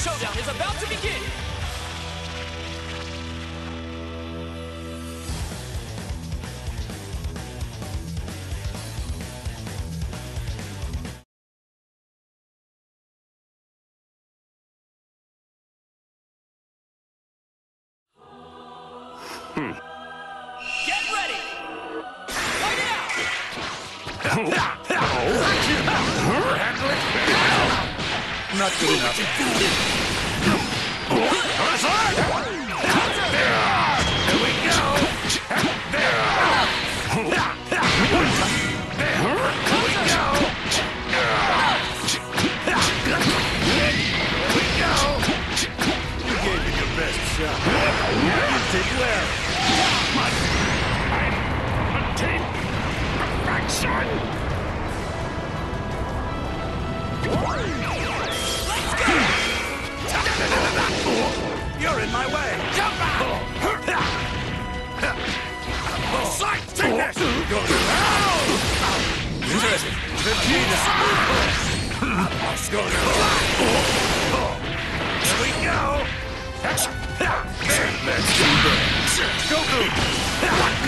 showdown is about to begin! Hmm. Get ready! Fight it out! Not good enough. You gave it did well. Hunting perfection! You're in my way. Jump out! Sight! Take this! Interesting. Vegeta. Here we go. Let's do this. Goku. Right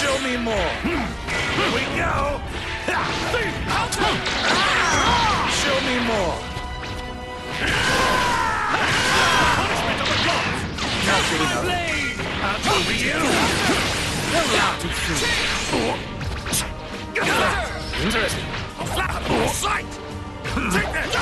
Show me more. Here we go. Show me more. Not good enough. I'll over you. Don't laugh too soon. Interesting. Sight! Take this!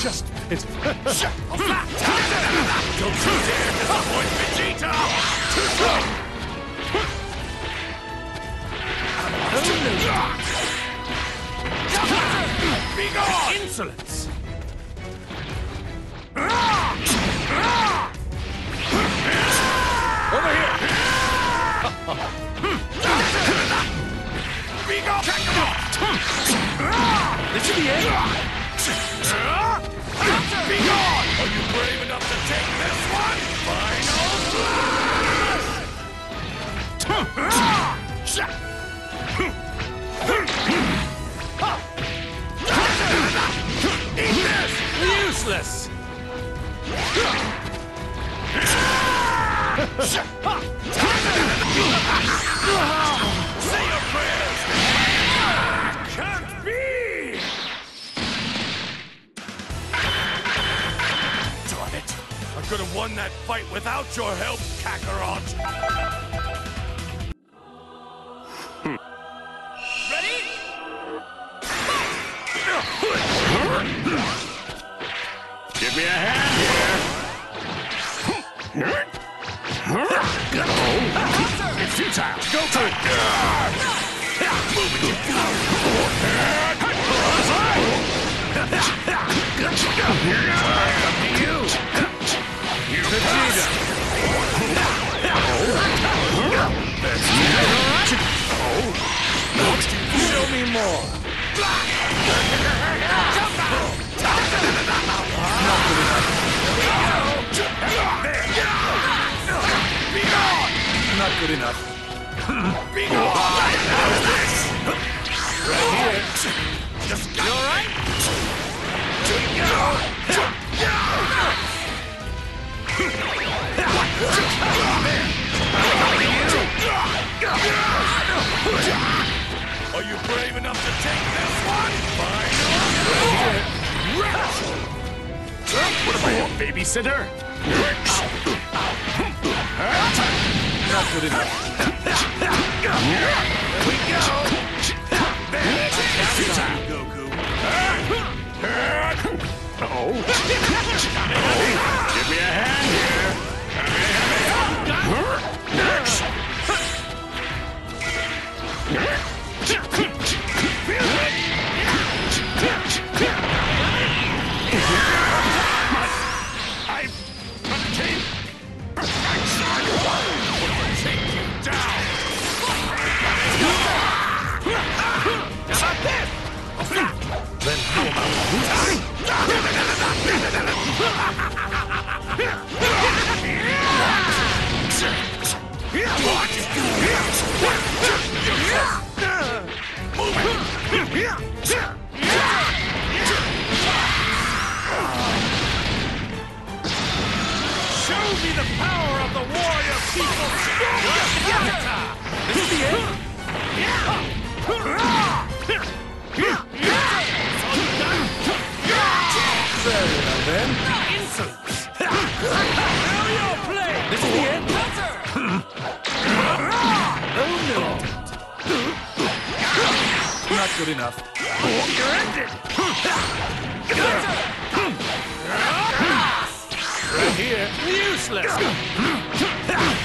Just pitiful. Don't you dare disappoint Vegeta! Too slow! Be gone! Insolence! This should be it. Be gone! Are you brave enough to take this one? Final blast! Eat this! Useless! could have won that fight without your help, Kakarot! Ready? Give me a hand here! It's futile! Go for it! Show me more. Not good enough. Not good enough. brave enough to take this one? Fine. What babysitter? Not good enough. Goku. Oh. Not good enough. You're ended. Right here. Useless.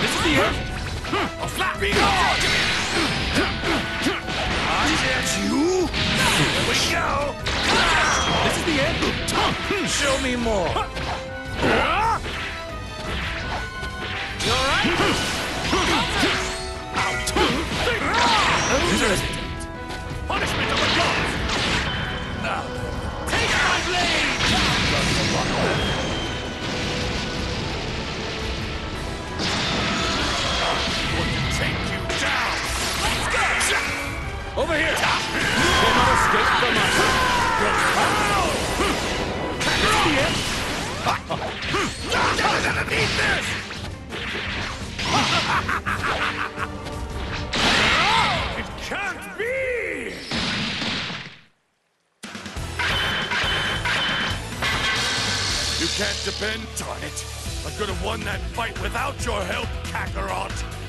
This is the end. Be gone. I get you. Here we go. This is the end. Show me more. You alright? Punishment blade. Can't depend on it. I could have won that fight without your help, Kakarot.